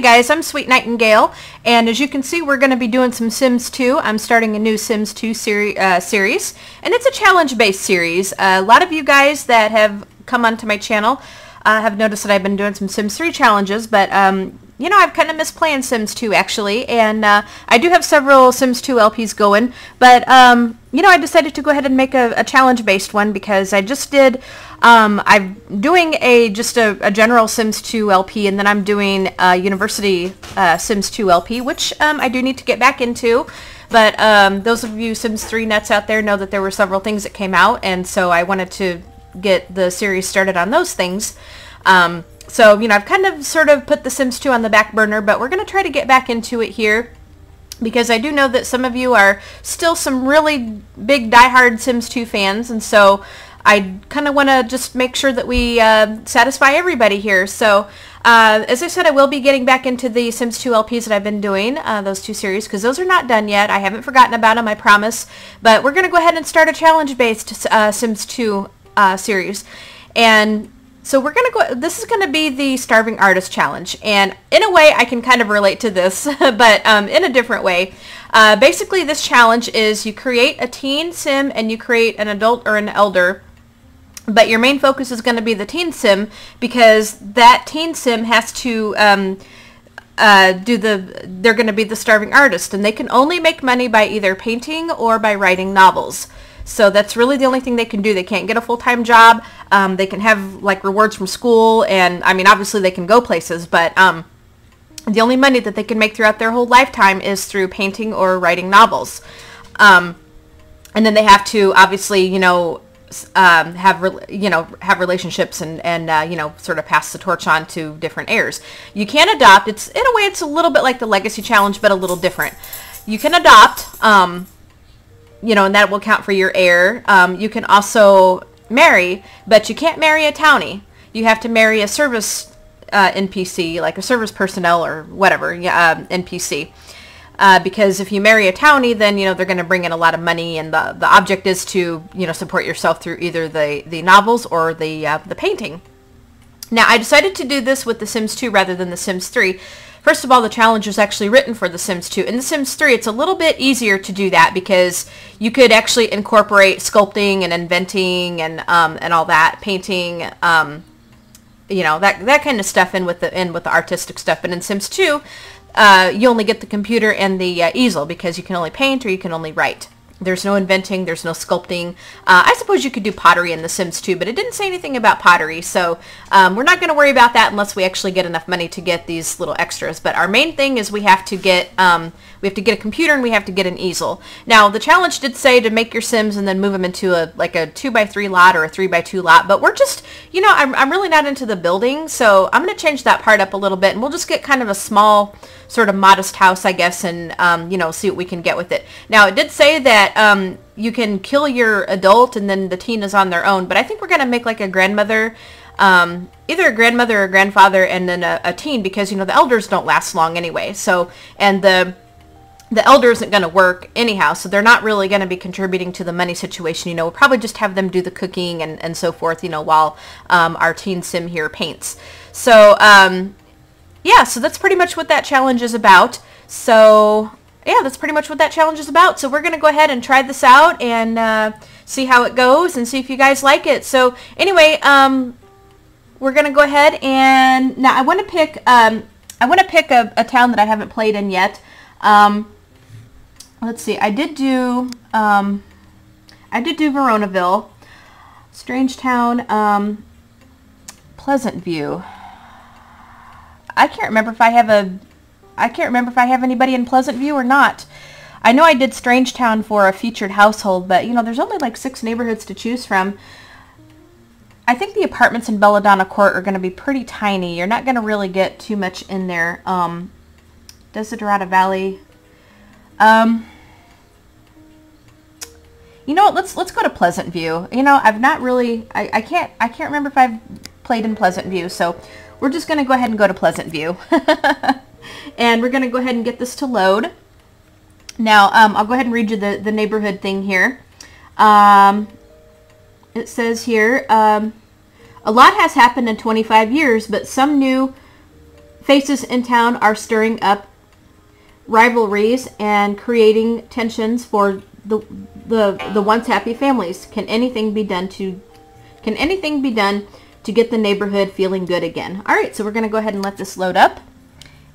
Guys, I'm Sweet Nightingale, and as you can see, we're going to be doing some Sims 2. I'm starting a new Sims 2 seri uh, series, and it's a challenge-based series. Uh, a lot of you guys that have come onto my channel uh, have noticed that I've been doing some Sims 3 challenges, but um, you know, I've kind of missed playing Sims 2 actually, and uh, I do have several Sims 2 LPs going, but um, you know, I decided to go ahead and make a, a challenge-based one because I just did, um, I'm doing a just a, a, general Sims 2 LP, and then I'm doing a University uh, Sims 2 LP, which um, I do need to get back into. But um, those of you Sims 3 nuts out there know that there were several things that came out, and so I wanted to get the series started on those things. Um, so, you know, I've kind of sort of put The Sims 2 on the back burner, but we're going to try to get back into it here because I do know that some of you are still some really big diehard Sims 2 fans, and so I kind of want to just make sure that we uh, satisfy everybody here. So, uh, as I said, I will be getting back into the Sims 2 LPs that I've been doing, uh, those two series, because those are not done yet. I haven't forgotten about them, I promise. But we're going to go ahead and start a challenge-based uh, Sims 2 uh, series. And so we're going to go, this is going to be the Starving Artist Challenge. And in a way, I can kind of relate to this, but um, in a different way. Uh, basically, this challenge is you create a teen sim and you create an adult or an elder. But your main focus is going to be the teen sim because that teen sim has to um, uh, do the, they're going to be the starving artist. And they can only make money by either painting or by writing novels. So that's really the only thing they can do. They can't get a full-time job. Um, they can have like rewards from school, and I mean, obviously they can go places, but um, the only money that they can make throughout their whole lifetime is through painting or writing novels. Um, and then they have to obviously, you know, um, have you know have relationships and and uh, you know sort of pass the torch on to different heirs. You can adopt. It's in a way it's a little bit like the legacy challenge, but a little different. You can adopt. Um, you know, and that will count for your heir. Um, you can also marry, but you can't marry a townie. You have to marry a service uh, NPC, like a service personnel or whatever, uh, NPC. Uh, because if you marry a townie, then, you know, they're going to bring in a lot of money and the, the object is to, you know, support yourself through either the, the novels or the, uh, the painting. Now, I decided to do this with The Sims 2 rather than The Sims 3 First of all, the challenge was actually written for The Sims 2. In The Sims 3, it's a little bit easier to do that because you could actually incorporate sculpting and inventing and um, and all that, painting, um, you know, that that kind of stuff in with the in with the artistic stuff. But in Sims 2, uh, you only get the computer and the uh, easel because you can only paint or you can only write. There's no inventing. There's no sculpting. Uh, I suppose you could do pottery in The Sims 2, but it didn't say anything about pottery. So um, we're not going to worry about that unless we actually get enough money to get these little extras. But our main thing is we have to get um, we have to get a computer and we have to get an easel. Now the challenge did say to make your Sims and then move them into a like a two by three lot or a three by two lot. But we're just you know I'm I'm really not into the building, so I'm going to change that part up a little bit and we'll just get kind of a small sort of modest house, I guess, and, um, you know, see what we can get with it. Now, it did say that um, you can kill your adult and then the teen is on their own, but I think we're going to make like a grandmother, um, either a grandmother or grandfather and then a, a teen because, you know, the elders don't last long anyway. So, and the the elder isn't going to work anyhow, so they're not really going to be contributing to the money situation. You know, we'll probably just have them do the cooking and, and so forth, you know, while um, our teen sim here paints. So, um, yeah, so that's pretty much what that challenge is about. So yeah, that's pretty much what that challenge is about. So we're going to go ahead and try this out and uh, see how it goes and see if you guys like it. So anyway, um, we're going to go ahead and now I want to pick um, I want to pick a, a, town that I haven't played in yet. Um, let's see. I did do um, I did do Veronaville, Strangetown, um, Pleasantview. I can't remember if I have a, I can't remember if I have anybody in Pleasantview or not. I know I did Strangetown for a featured household, but you know, there's only like six neighborhoods to choose from. I think the apartments in Belladonna Court are going to be pretty tiny. You're not going to really get too much in there. Um, Desiderata Valley. Um, you know what? Let's let's go to Pleasantview. You know, I've not really. I, I can't. I can't remember if I've played in Pleasantview. So we're just going to go ahead and go to Pleasantview. and we're going to go ahead and get this to load. Now, um, I'll go ahead and read you the, the neighborhood thing here. Um, it says here, um, a lot has happened in 25 years, but some new faces in town are stirring up rivalries and creating tensions for the the the once happy families. Can anything be done to can anything be done to get the neighborhood feeling good again? All right, so we're going to go ahead and let this load up.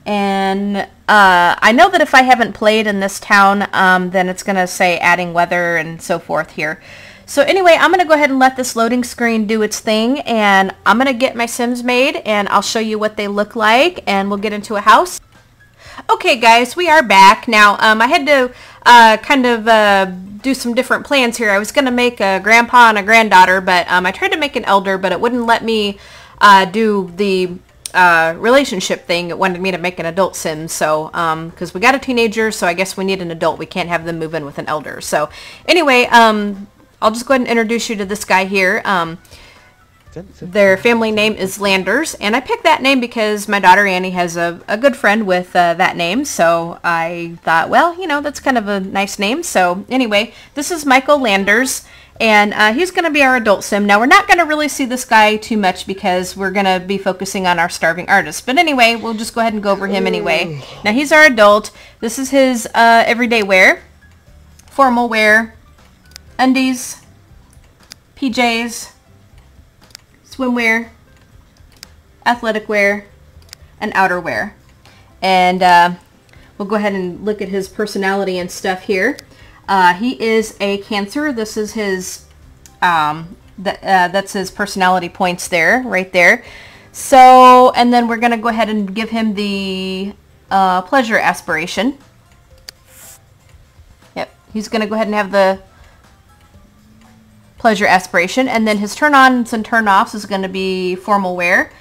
And uh, I know that if I haven't played in this town, um, then it's going to say adding weather and so forth here. So anyway, I'm going to go ahead and let this loading screen do its thing and I'm going to get my Sims made and I'll show you what they look like and we'll get into a house. Okay guys, we are back. Now, um, I had to uh, kind of uh, do some different plans here. I was going to make a grandpa and a granddaughter, but um, I tried to make an elder, but it wouldn't let me uh, do the uh, relationship thing. It wanted me to make an adult sim, so because um, we got a teenager, so I guess we need an adult. We can't have them move in with an elder. So anyway, um, I'll just go ahead and introduce you to this guy here. Um, their family name is Landers, and I picked that name because my daughter Annie has a, a good friend with uh, that name, so I thought, well, you know, that's kind of a nice name. So anyway, this is Michael Landers, and uh, he's going to be our adult sim. Now, we're not going to really see this guy too much because we're going to be focusing on our starving artist. But anyway, we'll just go ahead and go over him anyway. Now, he's our adult. This is his uh, everyday wear, formal wear, undies, PJs, swimwear, athletic wear, and outerwear. And uh, we'll go ahead and look at his personality and stuff here. Uh, he is a Cancer. This is his, um, th uh, that's his personality points there, right there. So, and then we're going to go ahead and give him the uh, pleasure aspiration. Yep, he's going to go ahead and have the pleasure aspiration. And then his turn-ons and turn-offs is going to be formal wear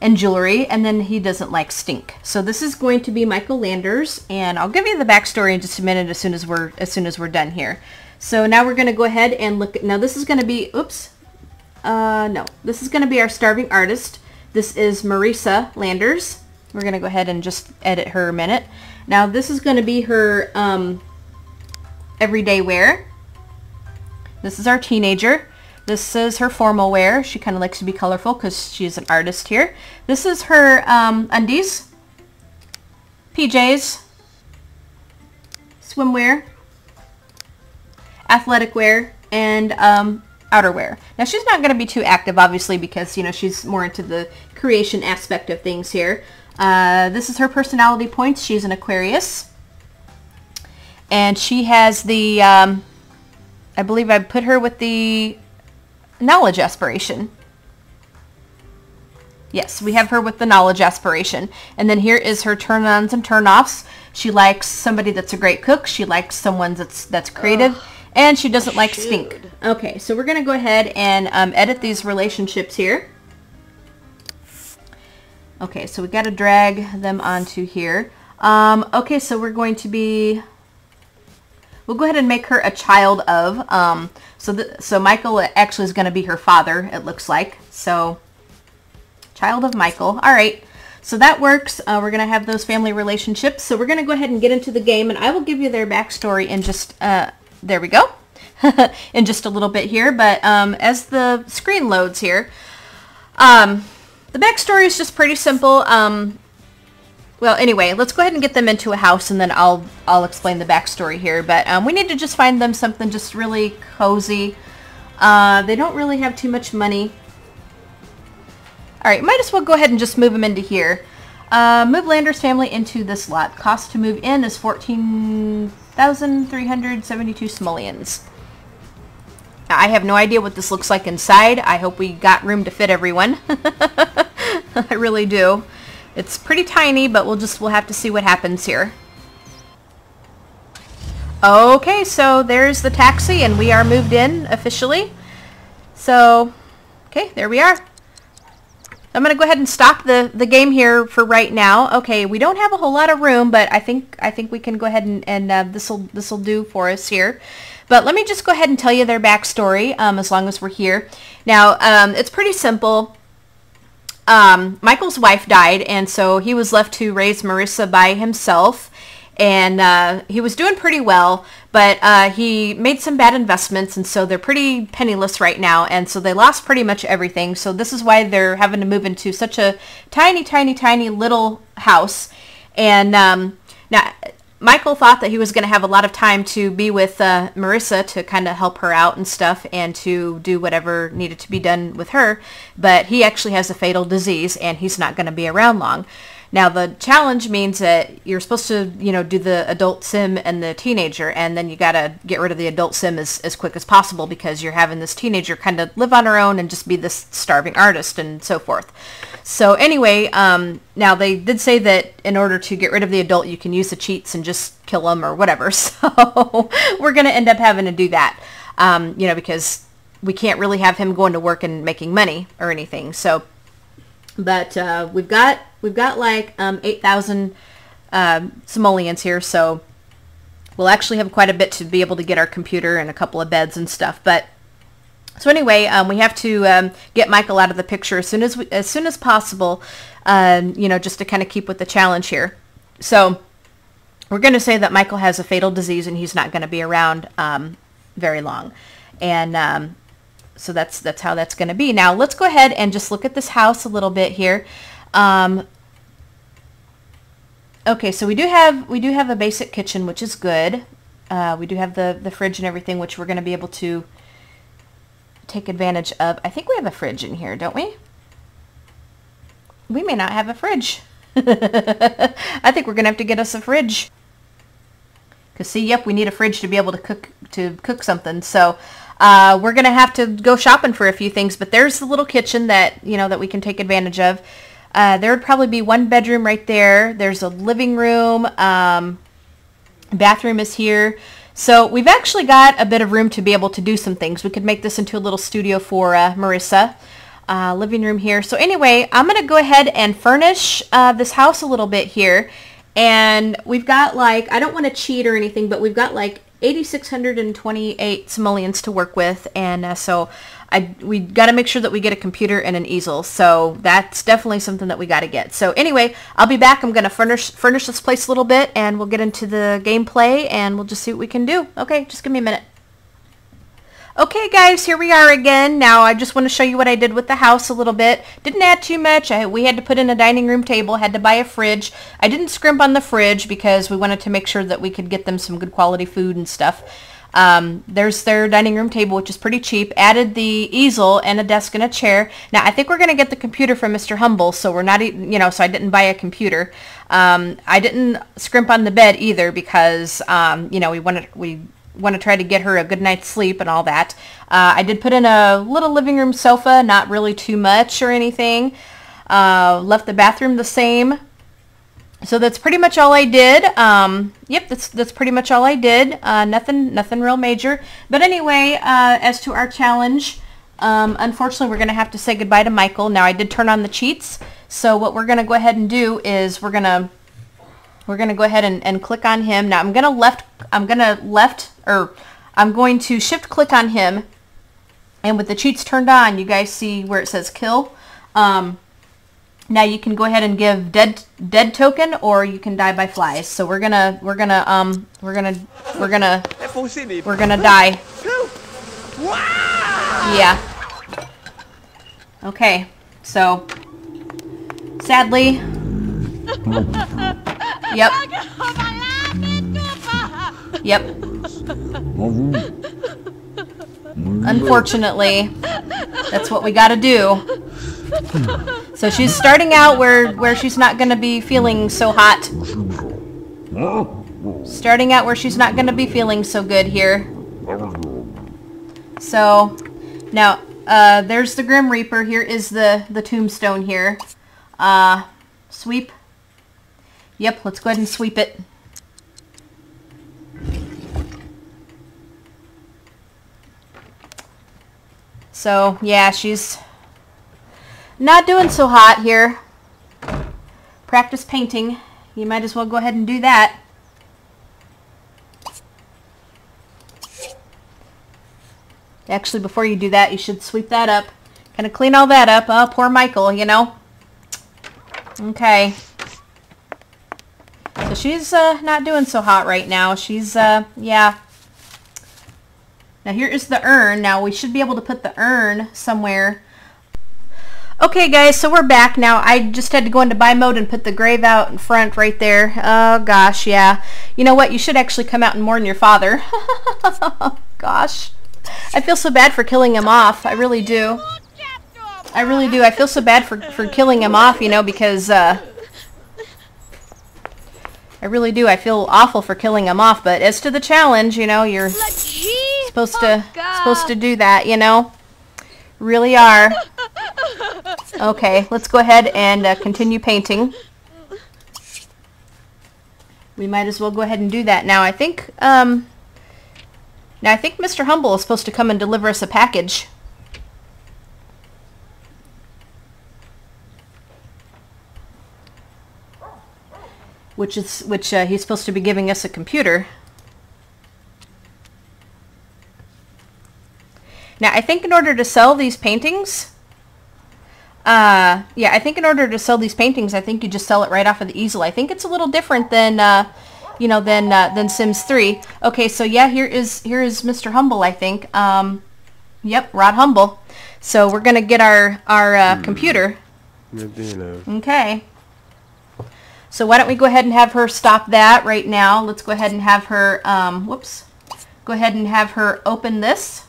and jewelry. And then he doesn't like stink. So this is going to be Michael Landers. And I'll give you the backstory in just a minute as soon as we're, as soon as we're done here. So now we're going to go ahead and look. At, now this is going to be, oops. Uh, no, this is going to be our starving artist. This is Marissa Landers. We're going to go ahead and just edit her a minute. Now this is going to be her um, everyday wear. This is our teenager. This is her formal wear. She kind of likes to be colorful because she's an artist here. This is her um, undies, PJs, swimwear, athletic wear, and um, outerwear. Now she's not going to be too active obviously because you know she's more into the creation aspect of things here. Uh, this is her personality points. She's an Aquarius. And she has the um, I believe I put her with the knowledge aspiration. Yes, we have her with the knowledge aspiration. And then here is her turn-ons and turn-offs. She likes somebody that's a great cook. She likes someone that's that's creative. Ugh, and she doesn't like stink. Okay, so we're going to go ahead and um, edit these relationships here. Okay, so we got to drag them onto here. Um, okay, so we're going to be We'll go ahead and make her a child of. Um, so, so Michael actually is going to be her father, it looks like. So, child of Michael. All right. So that works. Uh, we're going to have those family relationships. So we're going to go ahead and get into the game, and I will give you their backstory in just, uh, there we go, in just a little bit here. But um, as the screen loads here, um, the backstory is just pretty simple. Um, well, anyway, let's go ahead and get them into a house, and then I'll I'll explain the backstory here. But um, we need to just find them something just really cozy. Uh, they don't really have too much money. All right, might as well go ahead and just move them into here. Uh, move Landers family into this lot. Cost to move in is 14,372 simoleons. I have no idea what this looks like inside. I hope we got room to fit everyone. I really do. It's pretty tiny, but we'll just, we'll have to see what happens here. Okay, so there's the taxi and we are moved in officially. So, okay, there we are. I'm going to go ahead and stop the, the game here for right now. Okay, we don't have a whole lot of room, but I think I think we can go ahead and, and uh, this will this will do for us here. But let me just go ahead and tell you their backstory um, as long as we're here. Now, um, it's pretty simple um, Michael's wife died, and so he was left to raise Marissa by himself. and uh, he was doing pretty well, but uh, he made some bad investments, and so they're pretty penniless right now, and so they lost pretty much everything. So this is why they're having to move into such a tiny, tiny, tiny little house. And um, now Michael thought that he was going to have a lot of time to be with uh, Marissa to kind of help her out and stuff and to do whatever needed to be done with her, but he actually has a fatal disease and he's not going to be around long. Now the challenge means that you're supposed to, you know, do the adult sim and the teenager, and then you got to get rid of the adult sim as, as quick as possible because you're having this teenager kind of live on her own and just be this starving artist and so forth. So anyway, um, now they did say that in order to get rid of the adult, you can use the cheats and just kill them or whatever. So we're going to end up having to do that, um, you know, because we can't really have him going to work and making money or anything. So, but uh, we've got we've got like um, 8,000 uh, simoleons here, so we'll actually have quite a bit to be able to get our computer and a couple of beds and stuff. But so anyway, um, we have to um, get Michael out of the picture as soon as we, as soon as possible. Um, you know, just to kind of keep with the challenge here. So we're going to say that Michael has a fatal disease and he's not going to be around um, very long, and um, so that's that's how that's going to be. Now let's go ahead and just look at this house a little bit here. Um, okay, so we do have we do have a basic kitchen, which is good. Uh, we do have the the fridge and everything, which we're going to be able to take advantage of. I think we have a fridge in here, don't we? We may not have a fridge. I think we're going to have to get us a fridge. Because see, yep, we need a fridge to be able to cook to cook something. So uh, we're going to have to go shopping for a few things. But there's the little kitchen that, you know, that we can take advantage of. Uh, there would probably be one bedroom right there. There's a living room. Um, bathroom is here. So we've actually got a bit of room to be able to do some things. We could make this into a little studio for uh, Marissa. Uh, living room here. So anyway, I'm going to go ahead and furnish uh, this house a little bit here. And we've got like, I don't want to cheat or anything, but we've got like 8,628 simoleons to work with. And uh, so I we got to make sure that we get a computer and an easel. So that's definitely something that we got to get. So anyway, I'll be back. I'm going to furnish furnish this place a little bit and we'll get into the gameplay and we'll just see what we can do. Okay, just give me a minute. Okay guys, here we are again. Now I just want to show you what I did with the house a little bit. Didn't add too much. I, we had to put in a dining room table, had to buy a fridge. I didn't scrimp on the fridge because we wanted to make sure that we could get them some good quality food and stuff. Um, there's their dining room table, which is pretty cheap. Added the easel and a desk and a chair. Now, I think we're going to get the computer from Mr. Humble, so we're not, you know, so I didn't buy a computer. Um, I didn't scrimp on the bed either because, um, you know, we wanted, we want to try to get her a good night's sleep and all that. Uh, I did put in a little living room sofa, not really too much or anything. Uh, left the bathroom the same. So that's pretty much all I did. Um, yep, that's that's pretty much all I did. Uh, nothing nothing real major. But anyway, uh, as to our challenge, um, unfortunately we're going to have to say goodbye to Michael. Now I did turn on the cheats. So what we're going to go ahead and do is we're going to we're going to go ahead and, and click on him. Now I'm going to left I'm going to left or I'm going to shift click on him. And with the cheats turned on, you guys see where it says kill. Um, now you can go ahead and give dead dead token or you can die by flies. So we're gonna we're gonna um we're gonna we're gonna we're gonna die. Yeah. Okay. So sadly Yep. Yep. Unfortunately, that's what we got to do. So she's starting out where, where she's not to be feeling so hot. Starting out where she's not to be feeling so good here. So, now, uh, there's the Grim Reaper. Here is the, the tombstone here. Uh, sweep. Yep, let's go ahead and sweep it. So, yeah, she's not doing so hot here. Practice painting. You might as well go ahead and do that. Actually, before you do that, you should sweep that up. Kind of clean all that up. Oh, poor Michael, you know. Okay. So she's uh, not doing so hot right now. She's, uh, yeah. Now here is the urn. Now we should be able to put the urn somewhere. Okay guys, so we're back now. I just had to go into buy mode and put the grave out in front right there. Oh gosh, yeah. You know what? You should actually come out and mourn your father. gosh. I feel so bad for killing him off. I really do. I really do. I feel so bad for, for killing him off, you know, because, uh, I really do. I feel awful for killing him off, but as to the challenge, you know, you're supposed to supposed to do that, you know. Really are. Okay, let's go ahead and uh, continue painting. We might as well go ahead and do that now. I think um now I think Mr. Humble is supposed to come and deliver us a package. which is which uh, he's supposed to be giving us a computer. Now, I think in order to sell these paintings, uh, yeah, I think in order to sell these paintings, I think you just sell it right off of the easel. I think it's a little different than, uh, you know, than uh, than Sims 3. Okay, so yeah, here is here is Mr. Humble. I think. Um, yep, Rod Humble. So we're gonna get our our uh, mm. computer. Okay. So why don't we go ahead and have her stop that right now. Let's go ahead and have her, um, whoops, go ahead and have her open this.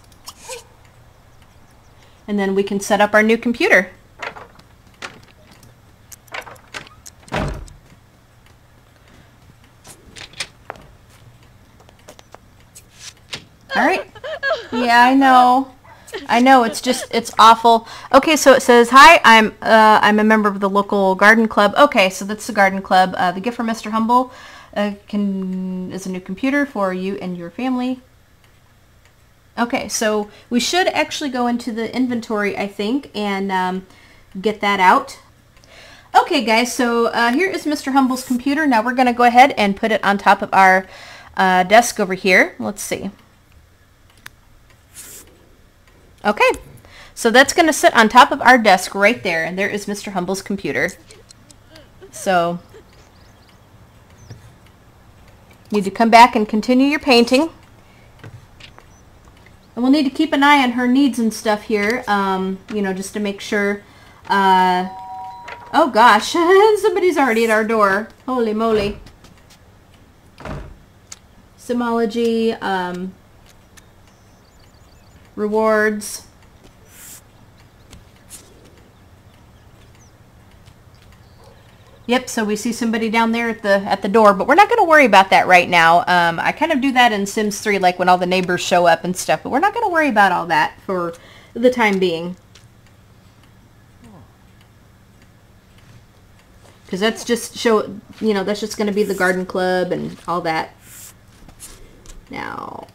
And then we can set up our new computer. All right. Yeah, I know. I know it's just it's awful. Okay, so it says, "Hi, I'm uh, I'm a member of the local garden club." Okay, so that's the garden club. Uh, the gift from Mr. Humble uh, can is a new computer for you and your family. Okay, so we should actually go into the inventory, I think, and um, get that out. Okay, guys, so uh, here is Mr. Humble's computer. Now we're going to go ahead and put it on top of our uh, desk over here. Let's see. Okay, so that's going to sit on top of our desk right there, and there is Mr. Humble's computer. So, need to come back and continue your painting. And we'll need to keep an eye on her needs and stuff here, um, you know, just to make sure. Uh, oh gosh, somebody's already at our door. Holy moly. Simology, um, rewards. Yep, so we see somebody down there at the at the door, but we're not going to worry about that right now. Um, I kind of do that in Sims 3, like when all the neighbors show up and stuff, but we're not going to worry about all that for the time being. Because that's just show, you know, that's just going to be the garden club and all that. Now,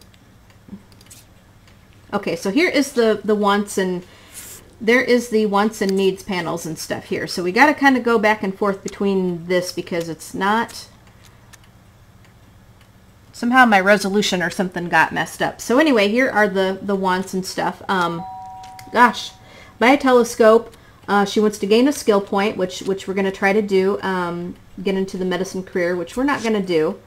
Okay, so here is the, the wants and there is the wants and needs panels and stuff here. So we got to kind of go back and forth between this because it's not... Somehow my resolution or something got messed up. So anyway, here are the, the wants and stuff. Um, gosh, buy a telescope. Uh, she wants to gain a skill point, which, which we're going to try to do. Um, get into the medicine career, which we're not going to do.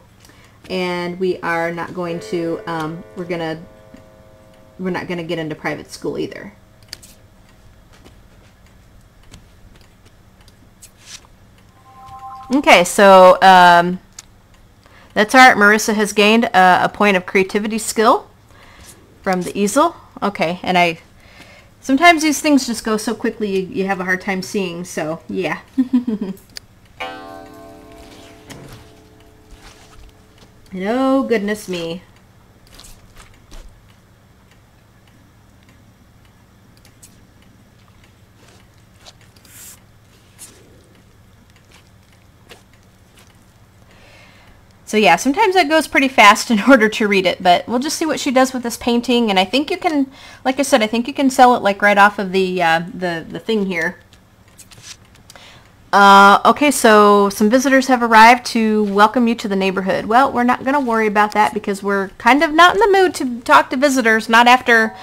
And we are not going to, um, we're going to we're not going to get into private school either. Okay, so um, that's art. Marissa has gained a, a point of creativity skill from the easel. Okay, and I sometimes these things just go so quickly you, you have a hard time seeing, so yeah. oh goodness me. So yeah, sometimes that goes pretty fast in order to read it, but we'll just see what she does with this painting. And I think you can, like I said, I think you can sell it like right off of the, uh, the, the thing here. Uh, okay, so some visitors have arrived to welcome you to the neighborhood. Well, we're not going to worry about that because we're kind of not in the mood to talk to visitors. Not after,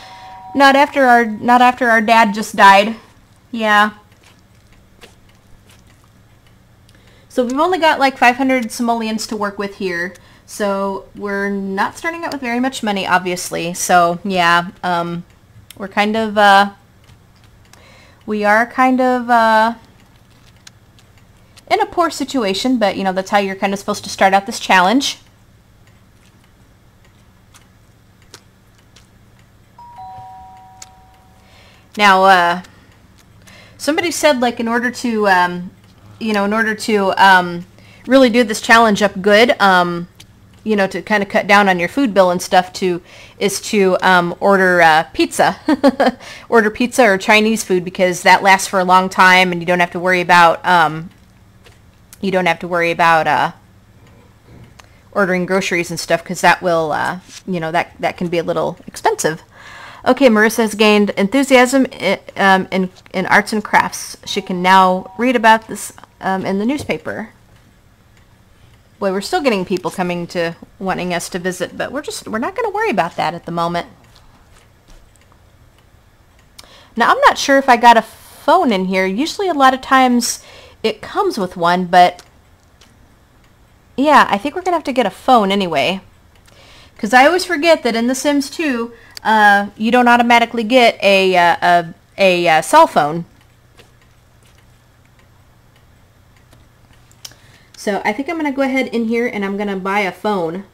not after our, not after our dad just died. Yeah. So we've only got like 500 simoleons to work with here. So we're not starting out with very much money, obviously. So yeah, um, we're kind of, uh, we are kind of uh, in a poor situation, but you know, that's how you're kind of supposed to start out this challenge. Now, uh, somebody said like in order to, um, you know, in order to um, really do this challenge up good, um, you know, to kind of cut down on your food bill and stuff to, is to um, order uh, pizza. order pizza or Chinese food because that lasts for a long time and you don't have to worry about, um, you don't have to worry about uh, ordering groceries and stuff because that will, uh, you know, that, that can be a little expensive. Okay, Marissa has gained enthusiasm in, um, in, in arts and crafts. She can now read about this um, in the newspaper. Boy, we're still getting people coming to wanting us to visit, but we're just we're not going to worry about that at the moment. Now, I'm not sure if I got a phone in here. Usually a lot of times it comes with one, but yeah, I think we're going to have to get a phone anyway. Because I always forget that in The Sims 2, uh, you don't automatically get a, uh, a, a, a uh, cell phone. So I think I'm going to go ahead in here and I'm going to buy a phone.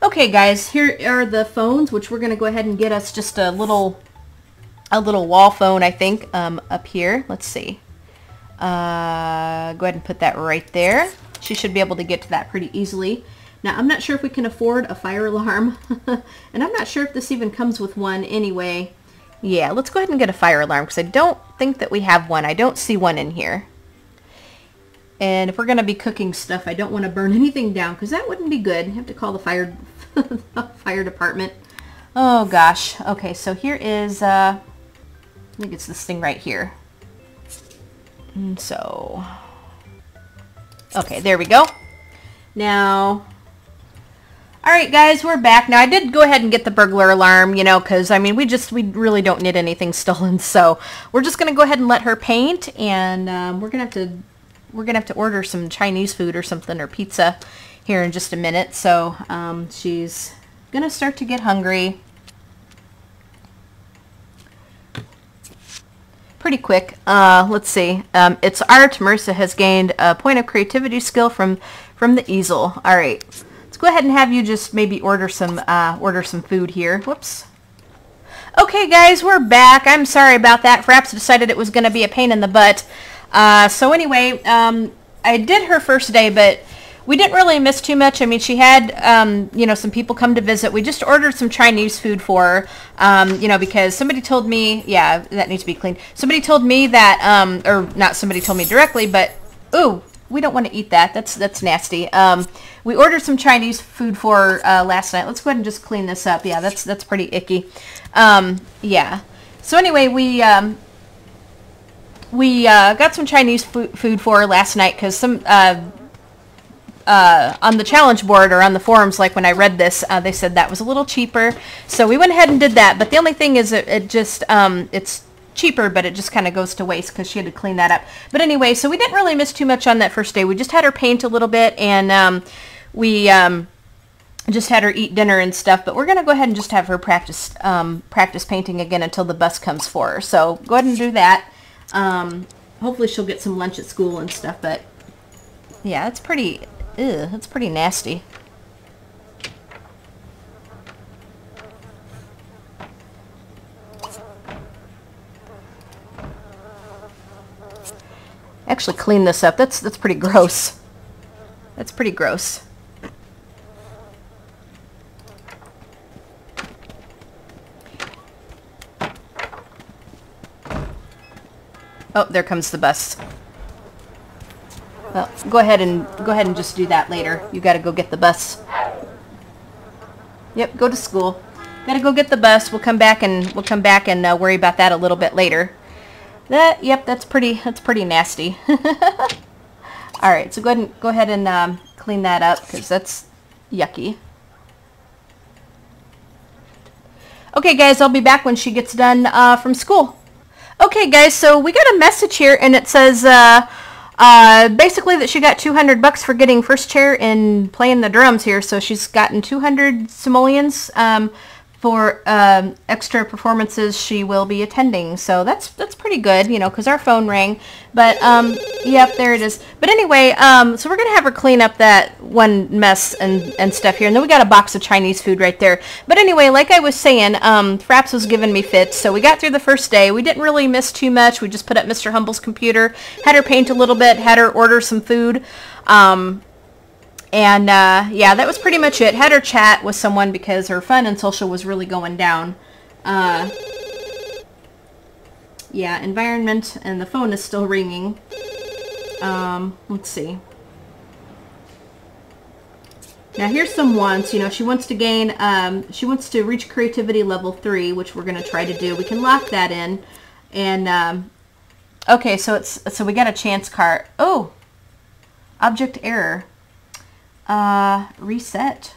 Okay guys, here are the phones, which we're going to go ahead and get us just a little a little wall phone, I think, um, up here. Let's see. Uh, go ahead and put that right there. She should be able to get to that pretty easily. Now, I'm not sure if we can afford a fire alarm, and I'm not sure if this even comes with one anyway. Yeah, let's go ahead and get a fire alarm, because I don't think that we have one. I don't see one in here. And if we're going to be cooking stuff, I don't want to burn anything down, because that wouldn't be good. I have to call the fire, fire department. Oh, gosh. Okay, so here is, uh, I think it's this thing right here. And so, okay, there we go. Now, all right, guys, we're back. Now, I did go ahead and get the burglar alarm, you know, because, I mean, we just, we really don't need anything stolen. So we're just going to go ahead and let her paint, and um, we're going to have to, we're going to have to order some Chinese food or something, or pizza here in just a minute. So um, she's going to start to get hungry. Pretty quick. Uh, let's see. Um, it's art. Marissa has gained a point of creativity skill from, from the easel. All right Let's go ahead and have you just maybe order some uh, order some food here. Whoops. Okay, guys, we're back. I'm sorry about that. Fraps decided it was going to be a pain in the butt. Uh, so anyway, um, I did her first day, but we didn't really miss too much. I mean, she had, um, you know, some people come to visit. We just ordered some Chinese food for her, um, you know, because somebody told me, yeah, that needs to be cleaned. Somebody told me that, um, or not somebody told me directly, but, ooh, we don't want to eat that. That's that's nasty. Um, we ordered some Chinese food for uh, last night. Let's go ahead and just clean this up. Yeah, that's that's pretty icky. Um, yeah. So anyway, we um, we uh, got some Chinese food for last night because some uh, uh, on the challenge board or on the forums, like when I read this, uh, they said that was a little cheaper. So we went ahead and did that. But the only thing is, it, it just um, it's cheaper, but it just kind of goes to waste because she had to clean that up. But anyway, so we didn't really miss too much on that first day. We just had her paint a little bit, and um, we um, just had her eat dinner and stuff. But we're going to go ahead and just have her practice um, practice painting again until the bus comes for her. So go ahead and do that. Um, hopefully she'll get some lunch at school and stuff. But yeah, that's pretty, ew, it's pretty nasty. actually clean this up. That's that's pretty gross. That's pretty gross. Oh, there comes the bus. Well, go ahead and go ahead and just do that later. You got to go get the bus. Yep, go to school. Got to go get the bus. We'll come back and we'll come back and uh, worry about that a little bit later. That, yep, that's pretty, that's pretty nasty. All right, so go ahead and, go ahead and um, clean that up because that's yucky. Okay, guys, I'll be back when she gets done uh, from school. Okay, guys, so we got a message here, and it says, uh, Uh, basically that she got 200 bucks for getting first chair and playing the drums here. So she's gotten 200 simoleons um, for um, extra performances she will be attending. So that's that's pretty good, you know, because our phone rang. But, um, yep, there it is. But anyway, um, so we're going to have her clean up that one mess and, and stuff here. And then we got a box of Chinese food right there. But anyway, like I was saying, um, Fraps was giving me fits. So we got through the first day. We didn't really miss too much. We just put up Mr. Humble's computer, had her paint a little bit, had her order some food. Um, and uh, yeah, that was pretty much it. Had her chat with someone because her fun and social was really going down. Uh, yeah, environment, and the phone is still ringing. Um, let's see. Now here's some wants. You know, she wants to gain, um, she wants to reach creativity level 3, which we're going to try to do. We can lock that in. And, um, okay, so it's, so we got a chance card. Oh! Object error. Uh, reset.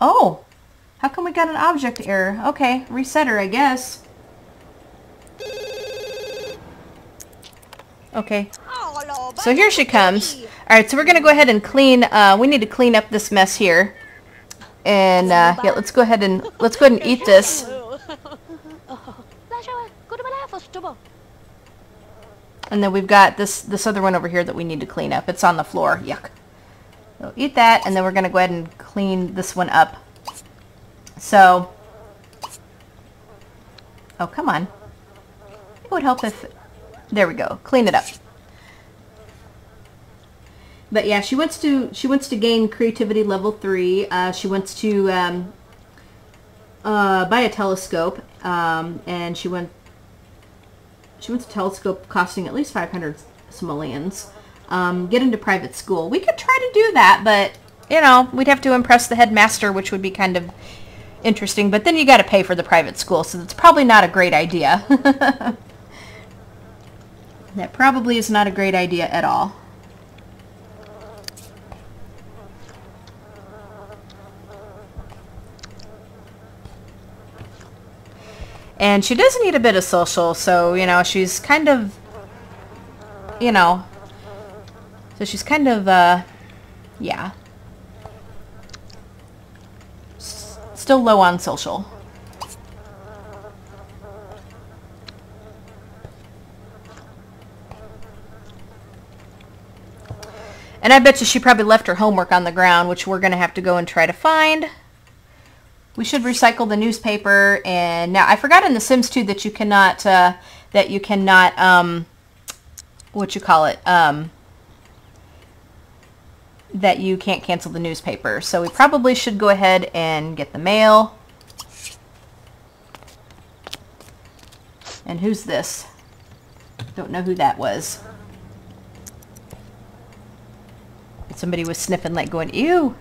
Oh, how come we got an object error? Okay, reset her, I guess. Okay. So here she comes. Alright, so we're going to go ahead and clean, uh, we need to clean up this mess here. And, uh, yeah, let's go ahead and, let's go ahead and eat this. And then we've got this, this other one over here that we need to clean up. It's on the floor. Yuck. So eat that, and then we're going to go ahead and clean this one up. So, oh, come on. It would help if, there we go, clean it up. But yeah, she wants to, she wants to gain creativity level three. Uh, she wants to um, uh, buy a telescope, um, and she went she wants a telescope costing at least 500 simoleons. Um, get into private school. We could try to do that, but, you know, we'd have to impress the headmaster, which would be kind of interesting. But then you got to pay for the private school, so that's probably not a great idea. that probably is not a great idea at all. And she does need a bit of social, so, you know, she's kind of, you know, so she's kind of, uh, yeah. S still low on social. And I bet you she probably left her homework on the ground, which we're going to have to go and try to find. We should recycle the newspaper. And now I forgot in The Sims 2 that you cannot, uh, that you cannot, um, what you call it, um, that you can't cancel the newspaper. So we probably should go ahead and get the mail. And who's this? Don't know who that was. Somebody was sniffing like going, ew.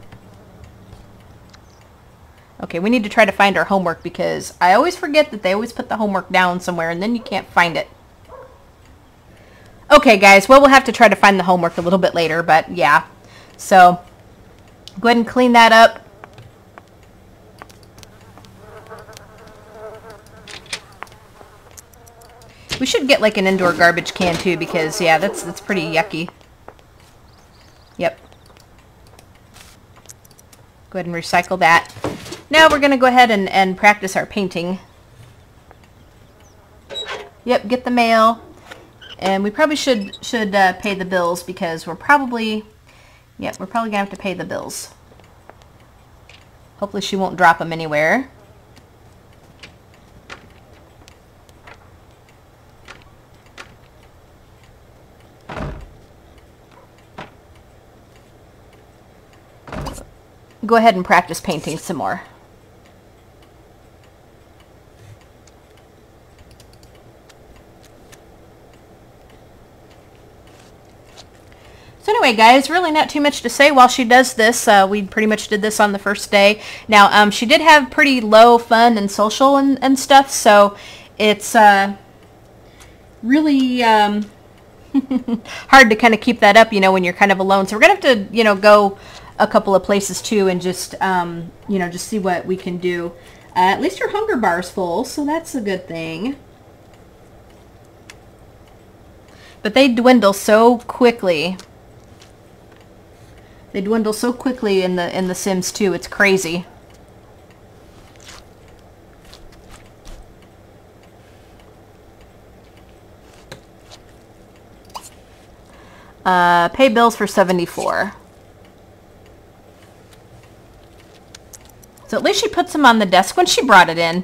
Okay, we need to try to find our homework because I always forget that they always put the homework down somewhere and then you can't find it. Okay, guys, well, we'll have to try to find the homework a little bit later, but yeah. So, go ahead and clean that up. We should get like an indoor garbage can too because, yeah, that's, that's pretty yucky. Yep. Go ahead and recycle that. Now we're going to go ahead and, and practice our painting. Yep, get the mail. And we probably should should uh, pay the bills because we're probably, yep, we're probably going to have to pay the bills. Hopefully she won't drop them anywhere. Go ahead and practice painting some more. Anyway, guys, really not too much to say while she does this. Uh, we pretty much did this on the first day. Now, um, she did have pretty low fun and social and, and stuff, so it's uh, really um, hard to kind of keep that up, you know, when you're kind of alone. So we're going to have to, you know, go a couple of places too and just, um, you know, just see what we can do. Uh, at least her hunger bar is full, so that's a good thing. But they dwindle so quickly. They dwindle so quickly in the in the Sims 2. It's crazy. Uh, pay bills for 74. So at least she puts them on the desk when she brought it in.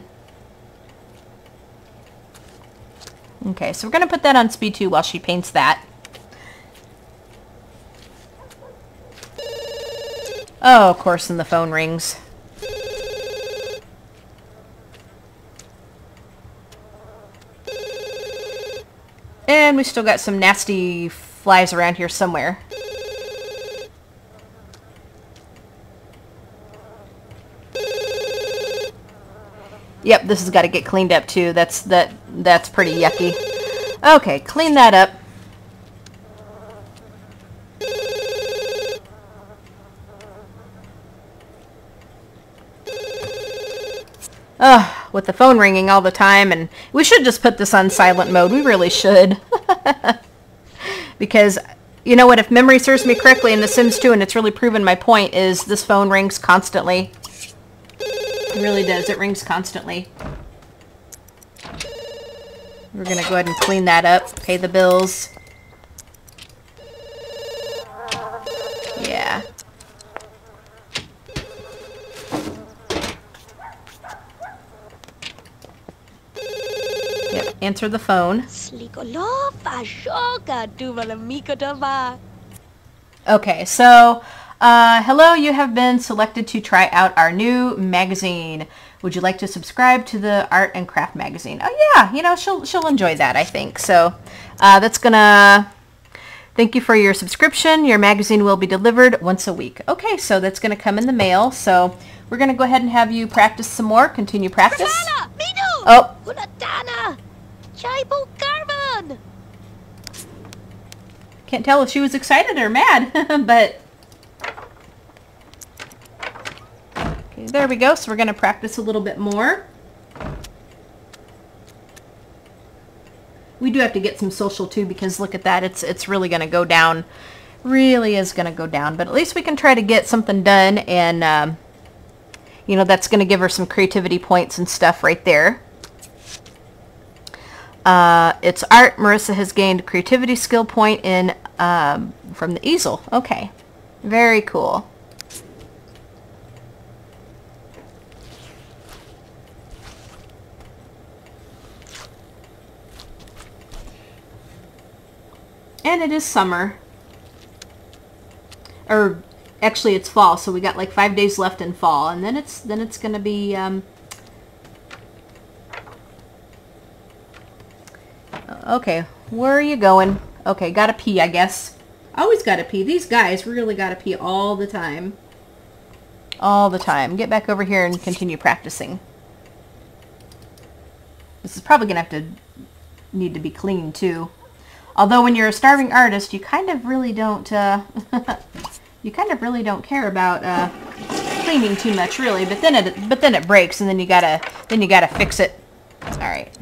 Okay, so we're going to put that on speed 2 while she paints that. Oh, of course, and the phone rings. And we still got some nasty flies around here somewhere. Yep, this has got to get cleaned up too. That's that that's pretty yucky. Okay, clean that up. Ugh, with the phone ringing all the time, and we should just put this on silent mode. We really should. because, you know what, if memory serves me correctly in The Sims 2, and it's really proven my point, is this phone rings constantly. It really does. It rings constantly. We're going to go ahead and clean that up, pay the bills. Yeah. Yep, answer the phone. Okay, so uh, hello, you have been selected to try out our new magazine. Would you like to subscribe to the Art and Craft magazine? Oh yeah, you know, she'll, she'll enjoy that, I think. So uh, that's gonna, thank you for your subscription. Your magazine will be delivered once a week. Okay, so that's gonna come in the mail. So we're gonna go ahead and have you practice some more, continue practice. Oh. Can't tell if she was excited or mad, but Okay, there we go. So we're going to practice a little bit more. We do have to get some social too because look at that. It's, it's really going to go down. Really is going to go down. But at least we can try to get something done and, um, you know, that's going to give her some creativity points and stuff right there. Uh, it's art. Marissa has gained creativity skill point in um, from the easel. Okay. Very cool. And it is summer. Or actually it's fall, so we got like five days left in fall, and then it's then it's gonna be um, Okay, where are you going? Okay, gotta pee, I guess. Always gotta pee. These guys really gotta pee all the time. All the time. Get back over here and continue practicing. This is probably gonna have to need to be cleaned too. Although when you're a starving artist, you kind of really don't, uh, you kind of really don't care about, uh, cleaning too much, really. But then it, but then it breaks, and then you gotta, then you gotta fix it. All right.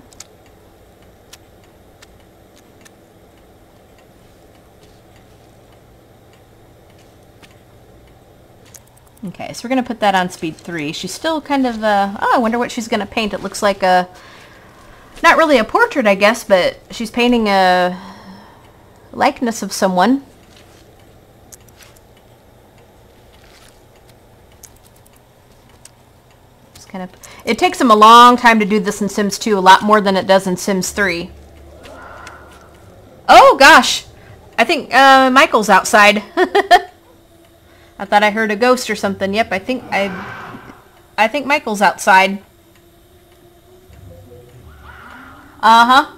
Okay, so we're going to put that on speed 3. She's still kind of, uh, oh, I wonder what she's going to paint. It looks like a, not really a portrait, I guess, but she's painting a likeness of someone. Just kind of, it takes them a long time to do this in Sims 2, a lot more than it does in Sims 3. Oh, gosh! I think uh, Michael's outside. I thought I heard a ghost or something. Yep, I think I I think Michael's outside. Uh-huh.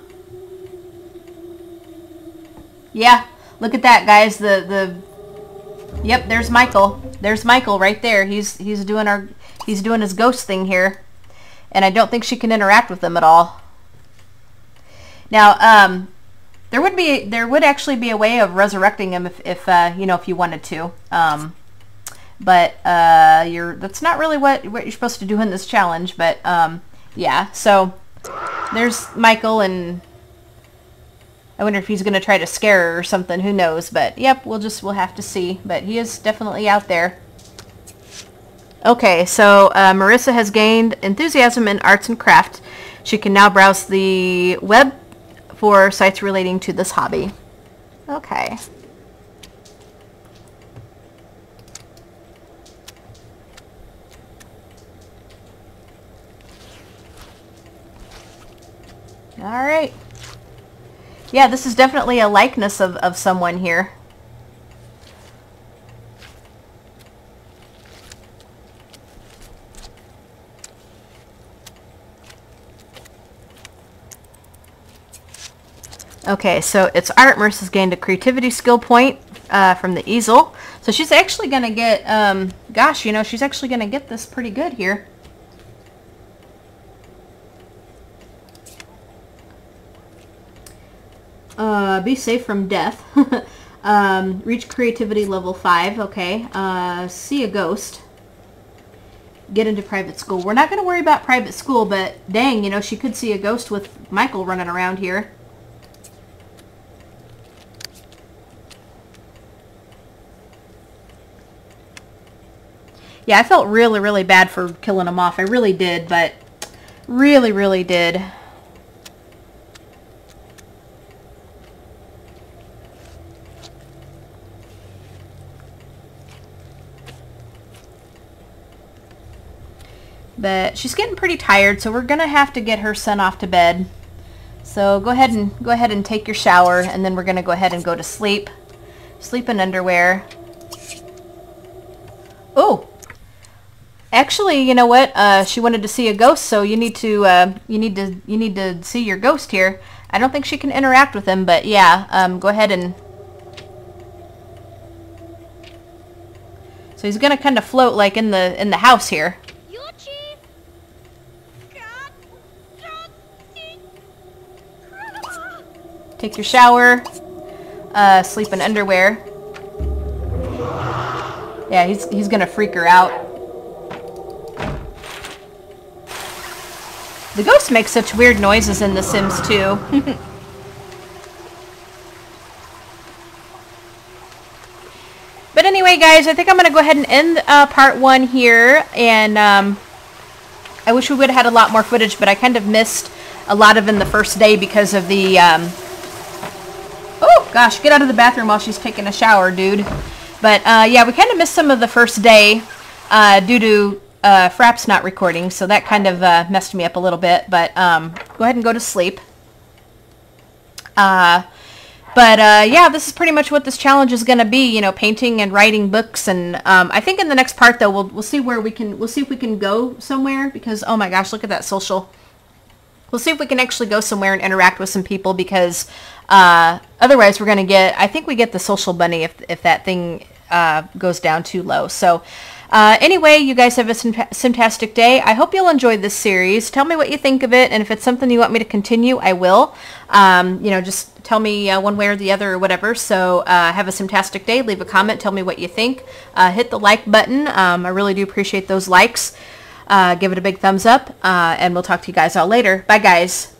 Yeah, look at that, guys. The the Yep, there's Michael. There's Michael right there. He's he's doing our he's doing his ghost thing here. And I don't think she can interact with them at all. Now, um there would be there would actually be a way of resurrecting him if, if uh, you know if you wanted to. Um, but uh, you're that's not really what what you're supposed to do in this challenge. But um, yeah, so there's Michael and I wonder if he's going to try to scare her or something. Who knows? But yep, we'll just we'll have to see. But he is definitely out there. Okay, so uh, Marissa has gained enthusiasm in arts and craft. She can now browse the web for sites relating to this hobby. Okay. All right. Yeah, this is definitely a likeness of, of someone here. Okay, so it's art. Marissa's gained a creativity skill point uh, from the easel. So she's actually going to get, um, gosh, you know, she's actually going to get this pretty good here. Uh, be safe from death. um, reach creativity level 5, okay. Uh, see a ghost. Get into private school. We're not going to worry about private school, but dang, you know, she could see a ghost with Michael running around here. Yeah, I felt really, really bad for killing him off. I really did, but really, really did. But she's getting pretty tired, so we're going to have to get her sent off to bed. So go ahead and go ahead and take your shower, and then we're going to go ahead and go to sleep. Sleep in underwear. Oh, Actually, you know what? Uh, she wanted to see a ghost, so you need to uh, you need to you need to see your ghost here. I don't think she can interact with him, but yeah, um, go ahead and. So he's gonna kind of float like in the in the house here. Take your shower. Uh, sleep in underwear. Yeah, he's he's gonna freak her out. The ghosts make such weird noises in The Sims 2. but anyway, guys, I think I'm going to go ahead and end uh, part one here. And um, I wish we would have had a lot more footage, but I kind of missed a lot of in the first day because of the... Um... Gosh, get out of the bathroom while she's taking a shower, dude. But uh, yeah, we kind of missed some of the first day uh, due to uh, Fraps not recording, so that kind of uh, messed me up a little bit. But um, go ahead and go to sleep. Uh, but uh, yeah, this is pretty much what this challenge is going to be. You know, painting and writing books, and um, I think in the next part though, we'll we'll see where we can we'll see if we can go somewhere because oh my gosh, look at that social. We'll see if we can actually go somewhere and interact with some people because uh, otherwise we're going to get. I think we get the social bunny if if that thing uh, goes down too low. So. Uh, anyway, you guys have a fantastic day. I hope you'll enjoy this series. Tell me what you think of it, and if it's something you want me to continue, I will. Um, you know, just tell me uh, one way or the other or whatever. So uh, have a fantastic day. Leave a comment. Tell me what you think. Uh, hit the like button. Um, I really do appreciate those likes. Uh, give it a big thumbs up, uh, and we'll talk to you guys all later. Bye, guys.